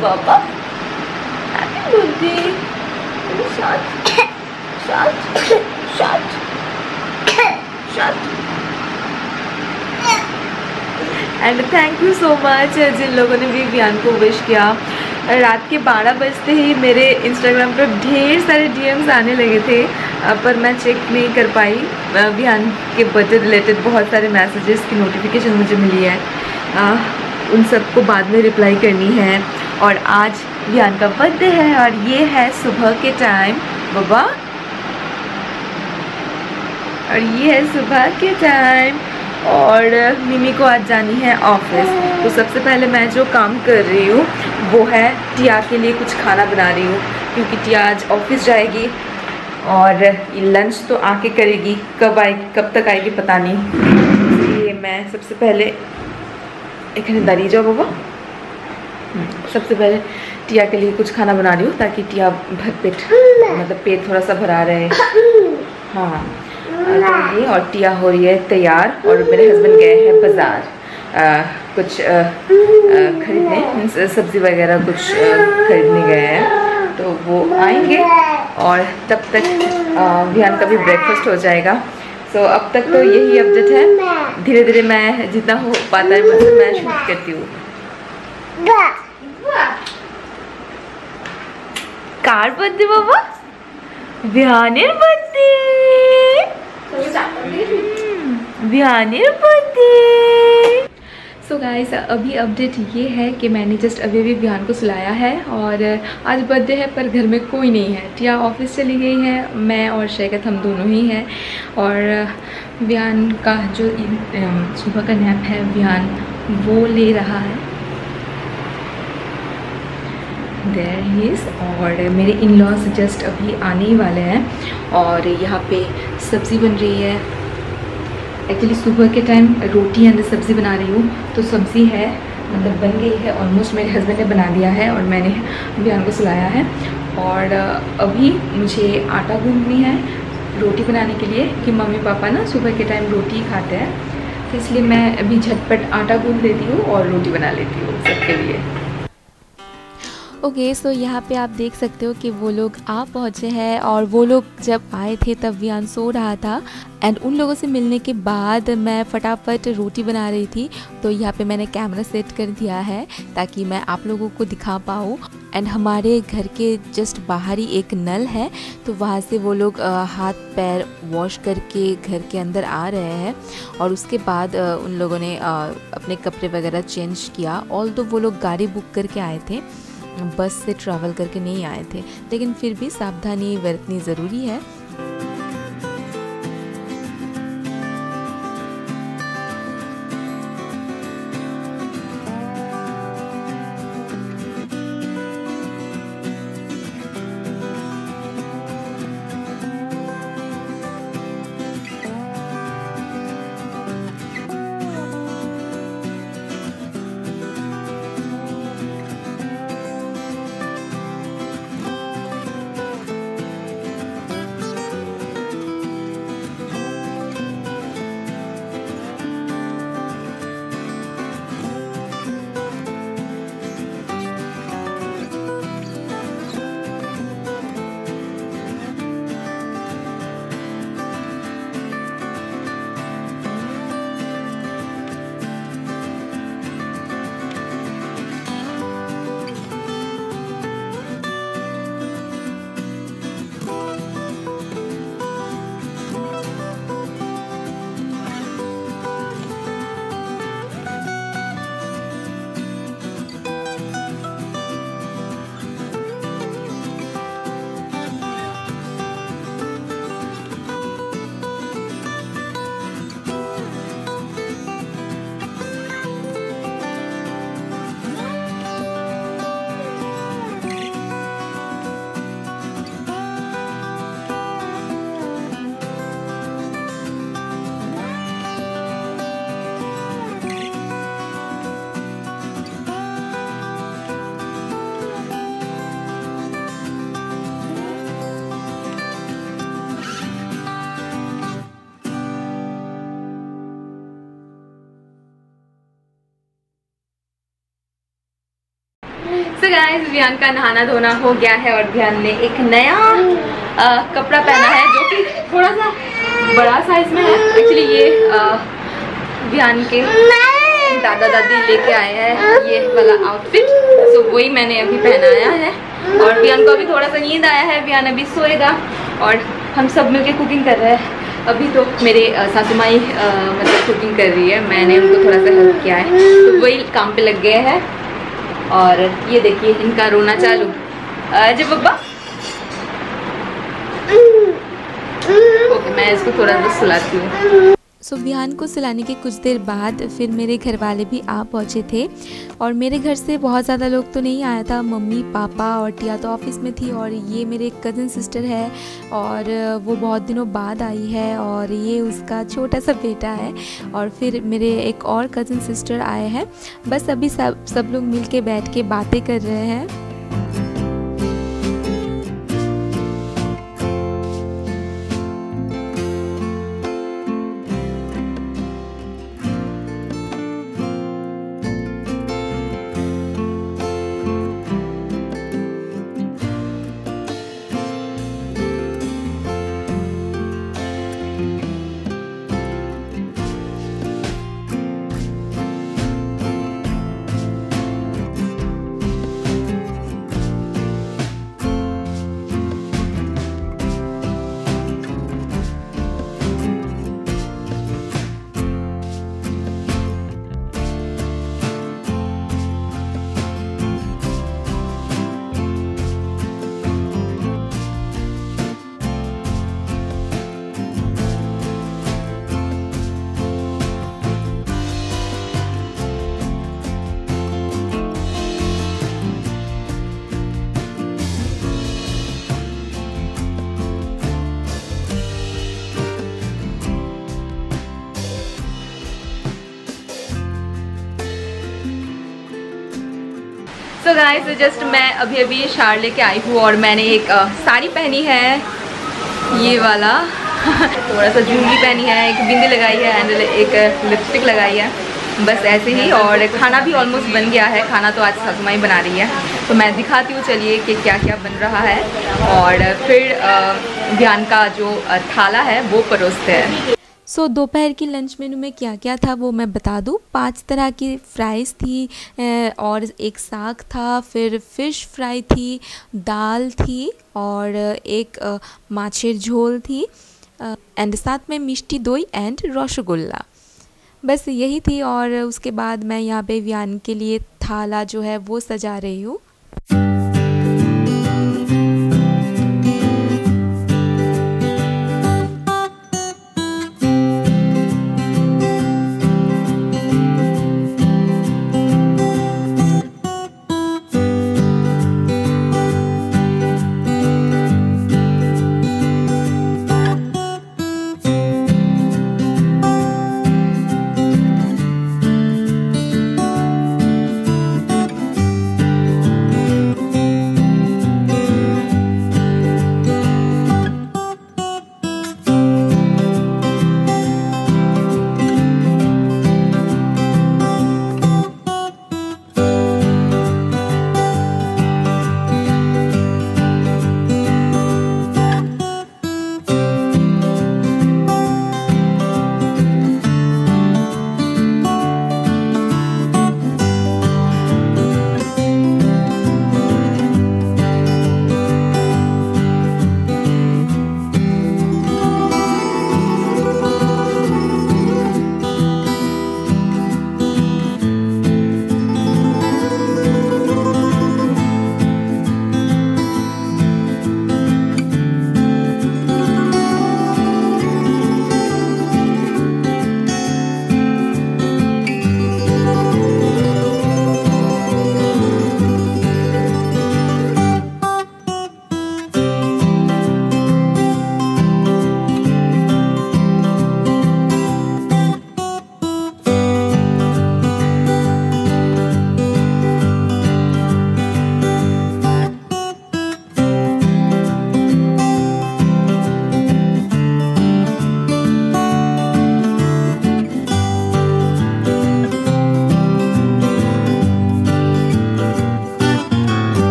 Shot. Shot. Shot. And thank you so much जिन लोगों ने भी विहान को विश किया। रात के 12 बजते ही मेरे इंस्टाग्राम पर ढेर सारे डीएम्स आने लगे थे पर मैं चेक नहीं कर पाई। विहान के बर्थडे रिलेटेड बहुत सारे मैसेजेस की नोटिफिकेशन मुझे मिली है। उन सबको बाद में रिप्लाई करनी है। और आज विहान का बर्थडे है और ये है सुबह के टाइम बाबा। और ये है सुबह के टाइम और मिमी को आज जानी है ऑफ़िस तो सबसे पहले मैं जो काम कर रही हूँ, वो है टिया के लिए कुछ खाना बना रही हूँ, क्योंकि टिया आज ऑफ़िस जाएगी और लंच तो आके करेगी, कब आएगी कब तक आएगी पता नहीं। इसलिए मैं सबसे पहले एक दारी जाओ बाबा? सबसे पहले टिया के लिए कुछ खाना बना रही हूँ ताकि टिया भर पेट मतलब पेट थोड़ा सा भरा रहे। हाँ। तो ये और टिया हो रही है तैयार और मेरे हस्बैंड गए हैं बाज़ार। कुछ खरीदने सब्ज़ी वगैरह कुछ खरीदने गए हैं। तो वो आएँगे और तब तक विहान का भी ब्रेकफास्ट हो जाएगा। सो अब तक तो यही अपडेट है। धीरे धीरे मैं जितना हो पाता है मुझसे मैं शूट करती हूँ। কার বার্থডে বাবা বিহানের বার্থডে बिहानेर बर्थडे सो गाइस अभी अपडेट ये है कि मैंने जस्ट अभी अभी बिहान को सुलाया है और आज बर्थडे है पर घर में कोई नहीं है टिया ऑफिस चली गई है मैं और शैकत हम दोनों ही हैं और बिहान का जो अम, सुबह का नैप है बिहान वो ले रहा है देर इज़ और मेरे इन लॉज जस्ट अभी आने ही वाले हैं, और यहाँ पे सब्ज़ी बन रही है। एक्चुअली सुबह के टाइम रोटी एंड सब्ज़ी बना रही हूँ तो सब्ज़ी है मतलब बन गई है ऑलमोस्ट मेरे हस्बैंड ने बना दिया है, और मैंने बिहान को सुलाया है। और अभी मुझे आटा गूंदनी है रोटी बनाने के लिए, कि मम्मी पापा ना सुबह के टाइम रोटी खाते हैं। तो इसलिए मैं अभी झटपट आटा गूंद लेती हूँ और रोटी बना लेती हूँ सबके लिए। ओके सो यहाँ पे आप देख सकते हो कि वो लोग आ पहुँचे हैं और वो लोग जब आए थे तब विहान सो रहा था। एंड उन लोगों से मिलने के बाद मैं फटाफट रोटी बना रही थी तो यहाँ पे मैंने कैमरा सेट कर दिया है ताकि मैं आप लोगों को दिखा पाऊँ। एंड हमारे घर के जस्ट बाहर ही एक नल है तो वहाँ से वो लोग हाथ पैर वॉश करके घर के अंदर आ रहे हैं। और उसके बाद उन लोगों ने अपने कपड़े वगैरह चेंज किया। ऑल तो वो लोग गाड़ी बुक करके आए थे बस से ट्रैवल करके नहीं आए थे। लेकिन फिर भी सावधानी बरतनी ज़रूरी है। सो गाइस विहान का नहाना धोना हो गया है और विहान ने एक नया आ, कपड़ा पहना है जो कि थोड़ा सा बड़ा साइज़ में है। एक्चुअली ये विहान के दादा दादी लेके आए हैं ये वाला आउटफिट सो वही मैंने अभी पहनाया है। और विहान को अभी थोड़ा सा नींद आया है। विहान अभी सोएगा और हम सब मिलके कुकिंग कर रहे हैं। अभी तो मेरे सासू माई मतलब कुकिंग कर रही है। मैंने उनको थोड़ा सा हेल्प किया है। तो वही काम पे लग गए हैं। और ये देखिए इनका रोना चालू। अजय बब्बा? ओके मैं इसको थोड़ा सा सुलाती हूँ। सो विहान को सिलाने के कुछ देर बाद फिर मेरे घर वाले भी आ पहुँचे थे। और मेरे घर से बहुत ज़्यादा लोग तो नहीं आया था। मम्मी, पापा और टिया तो ऑफ़िस में थी और ये मेरे कज़न सिस्टर है और वो बहुत दिनों बाद आई है और ये उसका छोटा सा बेटा है और फिर मेरे एक और कज़न सिस्टर आए हैं। बस अभी सब सब लोग मिल के बैठ के बातें कर रहे हैं। सो गाइस जस्ट मैं अभी अभी शार लेके आई हूँ और मैंने एक साड़ी पहनी है, ये वाला। थोड़ा सा जूलरी पहनी है, एक बिंदी लगाई है एंड एक लिपस्टिक लगाई है। बस ऐसे ही और खाना भी ऑलमोस्ट बन गया है। खाना तो आज ससमाई बना रही है। तो मैं दिखाती हूँ, चलिए, कि क्या क्या बन रहा है। और फिर ध्यान का जो थाला है, वो परोसते हैं। सो so, दोपहर की लंच मेनू में क्या क्या था वो मैं बता दूँ। पाँच तरह की फ्राइज़ थी और एक साग था फिर फ़िश फ्राई थी दाल थी और एक माछेर झोल थी एंड साथ में मिष्टी दोई एंड रसगुल्ला। बस यही थी और उसके बाद मैं यहाँ पे व्यान के लिए थाला जो है वो सजा रही हूँ।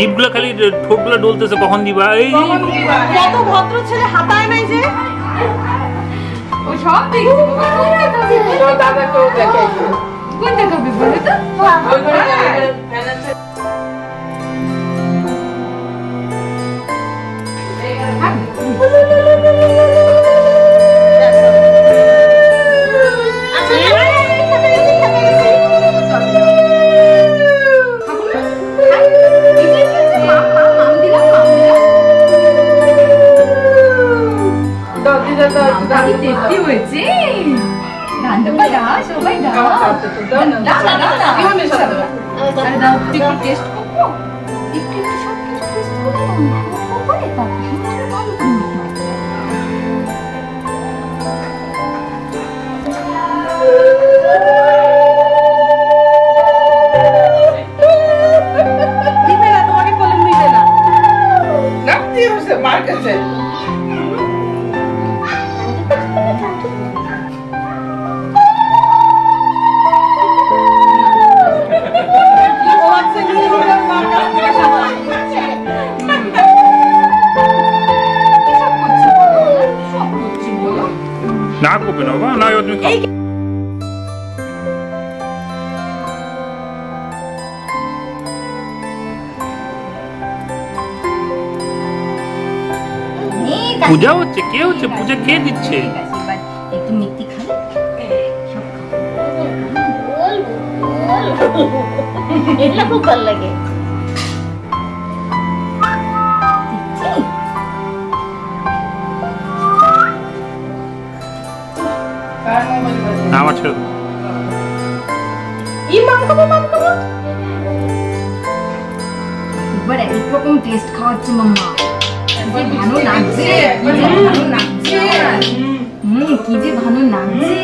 জিভগুলো খালি ঠোঁটগুলো ডলতেছে কখন দিবা? এই কত ভদ্র ছেলে হাতায় নাই যে। ও সব দেখছি। দাদা তো দেখে কোন খাবি দাও দাও দাও দাও দাও আরে দাও একটু একটু টেস্ট করবো একটু একটু সব কিছু টেস্ট করবো না করবে না বাবা না তুমি খাও। পূজা হচ্ছে কে হচ্ছে পূজা কে দিচ্ছে একটু মিষ্টি খাবে সব খুব ভালো লাগে আমার ছেড়ে। ই মাম খাব মাম খাব। একবার এক রকম টেস্ট খাওয়াচ্ছে মাম্মা। ভালো লাগছে ভালো লাগছে। হুম কি যে ভালো লাগছে।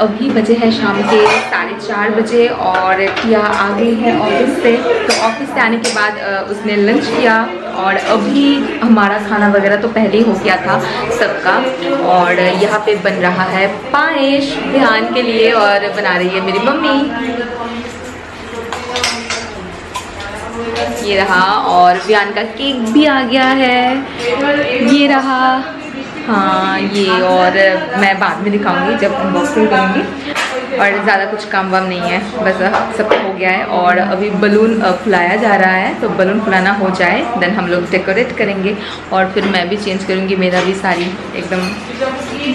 अभी बजे है शाम के साढ़े चार बजे और टिया आ गई है ऑफ़िस से। तो ऑफ़िस से आने के बाद उसने लंच किया और अभी हमारा खाना वगैरह तो पहले ही हो गया था सबका। और यहाँ पे बन रहा है पायश ध्यान के लिए और बना रही है मेरी मम्मी। ये रहा और व्यान का केक भी आ गया है। ये रहा हाँ ये और मैं बाद में दिखाऊँगी जब अनबॉक्सिंग करूँगी। और ज़्यादा कुछ काम वाम नहीं है बस सब हो गया है। और अभी बलून फुलाया जा रहा है तो बलून फुलाना हो जाए देन हम लोग डेकोरेट करेंगे। और फिर मैं भी चेंज करूँगी मेरा भी साड़ी एकदम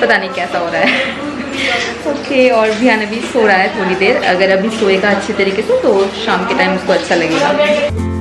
पता नहीं कैसा हो रहा है। ओके okay, और ध्यान अभी सो रहा है थोड़ी देर। अगर अभी सोएगा अच्छे तरीके से तो शाम के टाइम उसको अच्छा लगेगा।